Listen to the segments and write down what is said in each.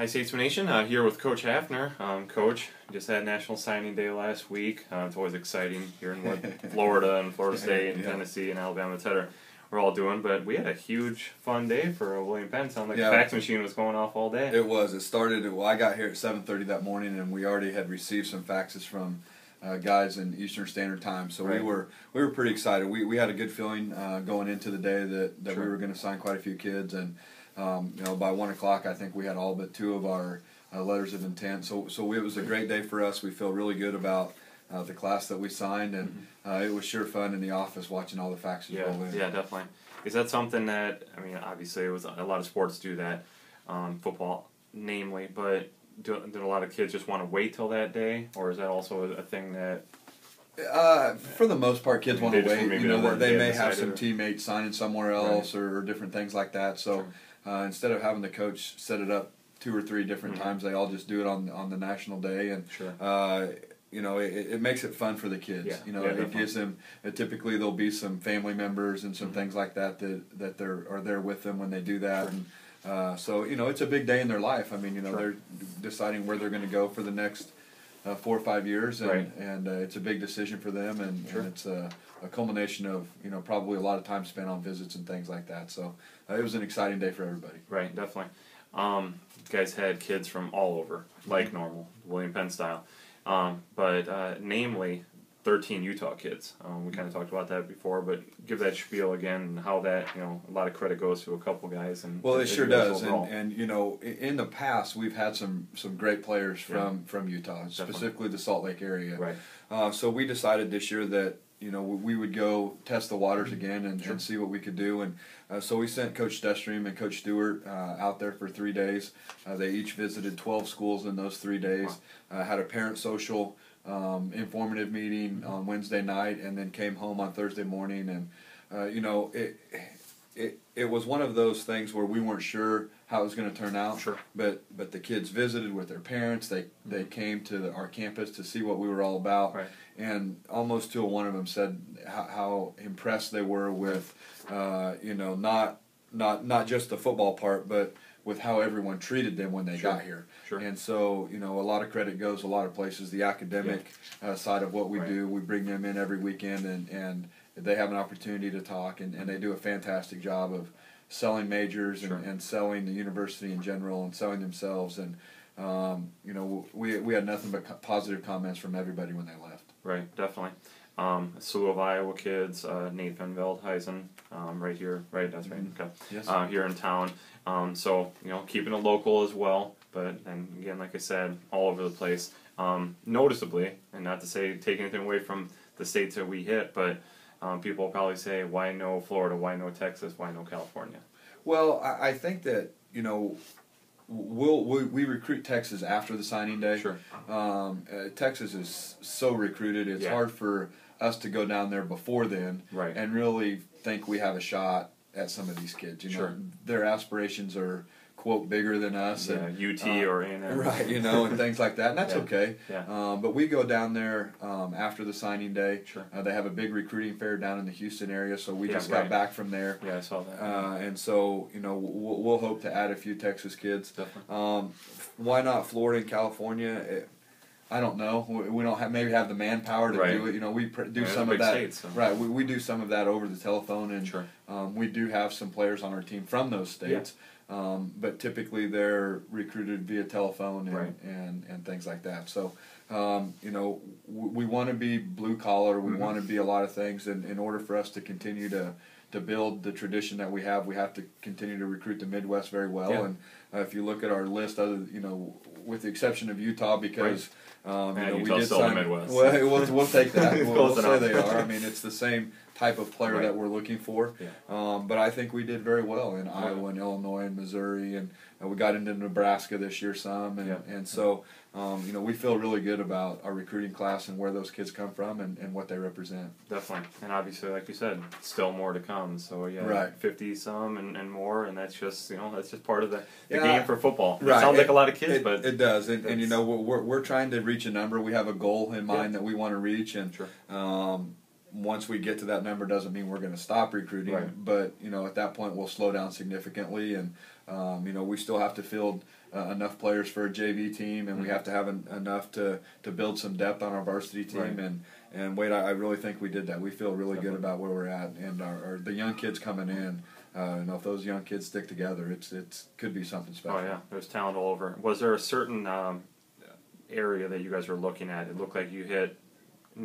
Hi, Statesman Nation. Uh, here with Coach Hafner. Um, Coach, just had National Signing Day last week. Uh, it's always exciting here in Florida and Florida State and Yeah. Tennessee and Alabama, et cetera, we're all doing. But we had a huge, fun day for William Penn. Sounded like Yeah. the fax machine was going off all day. It was. It started. Well, I got here at seven thirty that morning, and we already had received some faxes from uh, guys in Eastern Standard Time. So Right. we were we were pretty excited. We we had a good feeling uh, going into the day that, that Sure. we were going to sign quite a few kids, and um, you know by one o'clock I think we had all but two of our uh, letters of intent. So so it was a great day for us. We feel really good about. Uh, the class that we signed, and uh, it was sure fun in the office watching all the faxes yeah, roll in. yeah, definitely. Is that something that I mean? Obviously, it was a lot of sports do that, um, football namely. But do, did a lot of kids just want to wait till that day, or is that also a, a thing that Uh, for the most part, kids I mean, want to wait. You know, they they, weren't they yet may have some or- teammates signing somewhere else or, or different things like that. So uh, instead of having the coach set it up two or three different Mhm. times, they all just do it on on the national day, and Sure. uh, you know, it, it makes it fun for the kids. Yeah, You know, yeah, it definitely. gives them. Uh, typically, there'll be some family members and some Mhm. things like that that that they're are there with them when they do that. Sure. And, uh, so you know, it's a big day in their life. I mean, you know, Sure. they're deciding where they're going to go for the next uh, four or five years, and Right. and uh, it's a big decision for them, and, Sure. and it's a, a culmination of you know probably a lot of time spent on visits and things like that. So uh, it was an exciting day for everybody. Right, definitely. Um, you guys had kids from all over, like normal, William Penn style. Um, but uh, namely, 13 Utah kids. Um, we kind of talked about that before, but give that spiel again and how that, you know, a lot of credit goes to a couple guys. and Well, it sure does, and, and you know, in the past we've had some some great players from from Utah, specifically the Salt Lake area. Right, Uh, so we decided this year that you know we would go test the waters again and, Mm-hmm. Sure. and see what we could do. And uh, so we sent Coach Stestream and Coach Stewart uh, out there for three days. Uh, they each visited 12 schools in those three days. Uh, had a parent social um, informative meeting Mm-hmm. on Wednesday night, and then came home on Thursday morning. And uh, you know it. It, it was one of those things where we weren't sure how it was going to turn out. Sure. But but the kids visited with their parents. They they came to the, our campus to see what we were all about right, and almost to one of them said how, how impressed they were with, uh, you know, not not not just the football part, but with how everyone treated them when they Sure. got here. sure. And so, you know, a lot of credit goes a lot of places. The academic uh, side of what we Right. do, we bring them in every weekend, and and they have an opportunity to talk, and, and they do a fantastic job of selling majors and, Sure. and selling the university in general and selling themselves and. Um, you know, we we had nothing but positive comments from everybody when they left. Right, definitely. Um, a slew of Iowa kids, uh, Nate Van Veldhuizen, um, right here, right, that's right, Mhm. okay. Yes. uh, here in town. Um, so you know, keeping it local as well. But and again, like I said, all over the place. Um, noticeably, and not to say take anything away from the states that we hit, but um, people will probably say, why no Florida? Why no Texas? Why no California? Well, I, I think that you know, we'll we, we recruit Texas after the signing day. Sure. Um, uh, Texas is so recruited; it's Yeah. hard for us to go down there before then Right. and really think we have a shot at some of these kids. You know, Sure. their aspirations are quote bigger than us. yeah, and, UT uh, or A&M. Right, you know, and things like that, and that's Yeah. okay. Yeah. Um, but we go down there um, after the signing day. Sure. Uh, they have a big recruiting fair down in the Houston area, so we Yeah, just right. got back from there. Yeah, I saw that. Uh, and so, you know, we'll, we'll hope to add a few Texas kids. Definitely. Um, why not Florida and California? It, I don't know. We, don't have maybe have the manpower to Right. do it. You know, we pr- do Yeah, some of that. states, so- Right. We, we do some of that over the telephone, and Sure. um, we do have some players on our team from those states. Um, but typically they're recruited via telephone and, Right. and, and things like that. So, um, you know, w- we want to be blue collar. We Mhm. want to be a lot of things. And in order for us to continue to, to build the tradition that we have, we have to continue to recruit the Midwest very well. Yeah. And uh, if you look at our list, other you know, with the exception of Utah, because um, you know, we did still in the sign. Midwest. Well, we'll, we'll take that. We'll, we'll say they are. I mean, it's the same type of player Right. that we're looking for. Yeah. Um, but I think we did very well in Iowa and Illinois and Missouri, and uh, we got into Nebraska this year some, and, Yeah. and so um, you know we feel really good about our recruiting class and where those kids come from and, and what they represent. Definitely, and obviously, like you said, still more to come. So yeah, Right. fifty some and, and more, and that's just you know that's just part of the, the Yeah. game for football. It Right. sounds like a lot of kids, it, but it does, and, and you know we're, we're we're trying to reach a number. We have a goal in mind that we want to reach, and Sure. um, once we get to that number, doesn't mean we're going to stop recruiting. Right. But you know, at that point, we'll slow down significantly, and um, you know, we still have to field uh, enough players for a JV team, and we Mhm. have to have en- enough to, to build some depth on our varsity team. Right. And and Wade, I, I really think we did that. We feel really good about where we're at, and our, our the young kids coming in. Uh, you know, if those young kids stick together, it's it's could be something special. Oh yeah, there's talent all over. Was there a certain um, area that you guys were looking at? It looked like you hit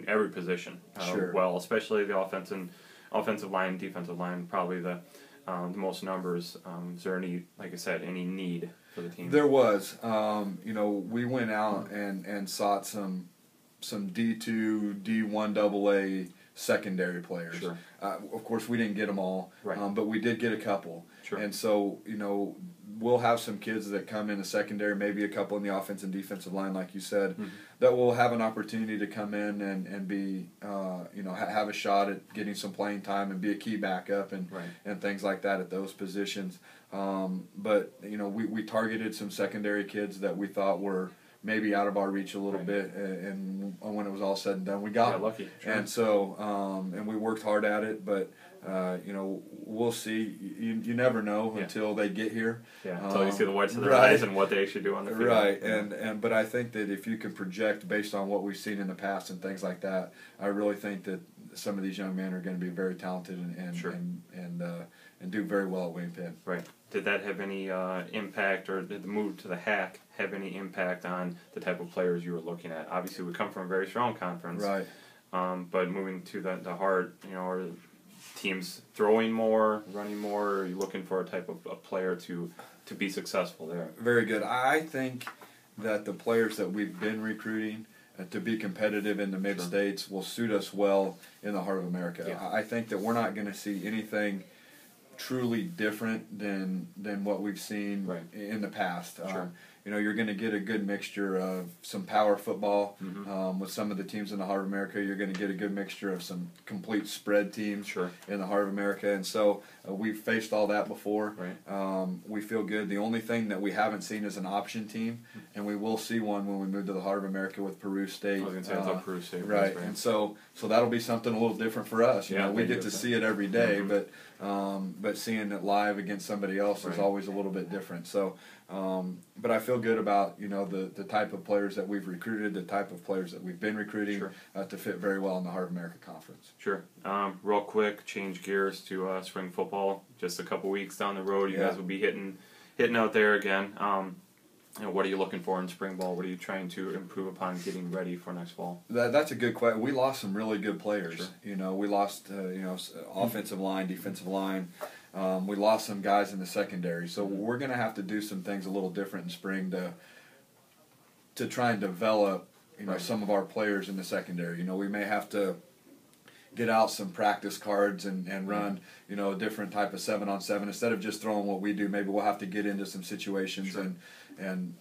every position uh, Sure. well, especially the offensive offensive line, defensive line, probably the um, the most numbers. Um, is there any, like I said, any need for the team? There was, um, you know, we went out and, and sought some some D two, D one, double A secondary players. Sure. Uh, of course, we didn't get them all, Right. um, but we did get a couple. Sure. And so, you know, we'll have some kids that come in the secondary, maybe a couple in the offense and defensive line, like you said, Mhm. that will have an opportunity to come in and, and be, uh, you know, ha- have a shot at getting some playing time and be a key backup and, Right. and things like that at those positions. Um, but, you know, we, we targeted some secondary kids that we thought were maybe out of our reach a little Right. bit. And, and when it was all said and done, we got lucky. Sure. And so, um, and we worked hard at it, but uh, you know, we'll see. You, you never know Yeah. until they get here. yeah, until you um, see the whites of their right. eyes and what they actually do on the field. Right, Yeah. and and but I think that if you can project based on what we've seen in the past and things like that, I really think that some of these young men are going to be very talented and and Sure. and and, uh, and do very well at Wayne Penn. Right. Did that have any uh, impact, or did the move to the hack have any impact on the type of players you were looking at? Obviously, we come from a very strong conference, Right. um, but moving to the, the hard, you know, are teams throwing more, running more? Or are you looking for a type of a player to to be successful there? Very good. I think that the players that we've been recruiting uh, to be competitive in the mid states will suit us well in the heart of America. Yeah. I I think that we're not going to see anything truly different than than what we've seen Right. in the past. Sure. Um, you know, you're going to get a good mixture of some power football Mhm. um, with some of the teams in the heart of America. You're going to get a good mixture of some complete spread teams Sure. in the heart of America, and so uh, we've faced all that before. Right. Um, we feel good. The only thing that we haven't seen is an option team, and we will see one when we move to the heart of America with Peru State. I was say Uh, Peru State, right, right. and so so that'll be something a little different for us. You Yeah, know, we get to see it every day, Mhm. but um, but seeing it live against somebody else Right. is always a little bit different. So, um, but I feel good about you know the the type of players that we've recruited, the type of players that we've been recruiting Sure. uh, to fit very well in the Heart of America Conference. Sure. Um, real quick, change gears to uh, spring football. Just a couple weeks down the road, you Yeah. guys will be hitting hitting out there again. Um, you know, what are you looking for in spring ball? What are you trying to improve upon getting ready for next fall? That, that's a good question. We lost some really good players. Sure. You know, we lost uh, you know offensive line, defensive line. Um, we lost some guys in the secondary. So we're going to have to do some things a little different in spring to to try and develop you know Right. some of our players in the secondary. You know, we may have to get out some practice cards and, and run you know a different type of seven on seven instead of just throwing what we do. Maybe we'll have to get into some situations Sure. and and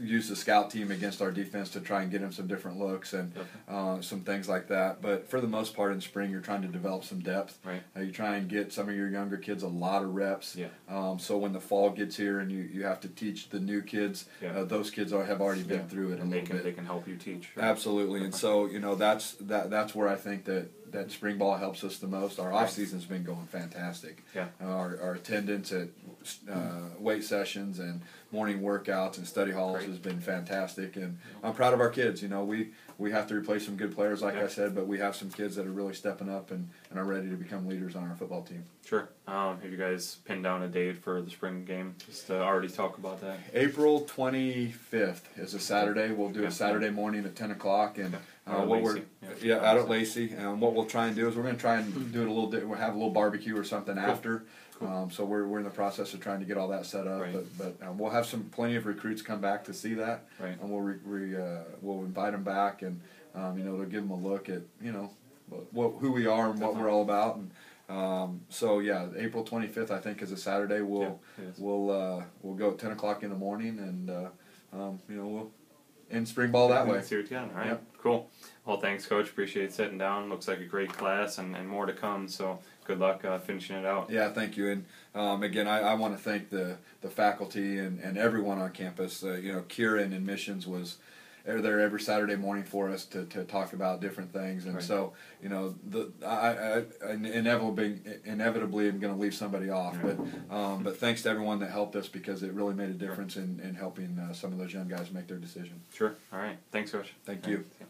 use the scout team against our defense to try and get them some different looks and uh, some things like that. But for the most part, in spring, you're trying to develop some depth. Right. Uh, you try and get some of your younger kids a lot of reps. Yeah. Um, so when the fall gets here and you, you have to teach the new kids, Yeah. uh, those kids are, have already been Yeah. through it a and they little can bit. they can help you teach. right? Absolutely, and so you know that's that that's where I think that that spring ball helps us the most. Our off season's been going fantastic. Yeah. Uh, our, our attendance at uh, weight sessions and morning workouts and study halls Great. has been fantastic, and I'm proud of our kids. You know, we we have to replace some good players, like Yeah. I said, but we have some kids that are really stepping up and, and are ready to become leaders on our football team. Sure. Um, have you guys pinned down a date for the spring game? Just to already talk about that. April 25th is a Saturday. We'll do Okay. a Saturday morning at 10 o'clock, and uh, what we're Lacey. yeah out at Lacey. And what we'll try and do is we're going to try and do it a little. Di- we'll have a little barbecue or something after. Cool. Um, so we're, we're in the process of trying to get all that set up. Right. But but um, we'll have some plenty of recruits come back to see that, Right. and we'll re, re, uh, we'll invite them back, and um, you know to give them a look at you know what, who we are and what we're all about. And um, so yeah, April 25th I think is a Saturday. We'll Yeah, we'll uh, we'll go at 10 o'clock in the morning, and uh, um, you know we'll end spring ball that way. See what you got. All right. Yep. Cool. Well, thanks, Coach. Appreciate sitting down. Looks like a great class and, and more to come. So good luck uh, finishing it out. Yeah, thank you. And um, again, I, I want to thank the, the faculty and, and everyone on campus. Uh, you know, Kieran in Missions was are there every Saturday morning for us to, to talk about different things, and Right. so you know the I, I, inevitably inevitably am going to leave somebody off, Yeah. but um, but thanks to everyone that helped us because it really made a difference in, in helping uh, some of those young guys make their decision. Sure. All right. Thanks, Coach. Thank All you. right.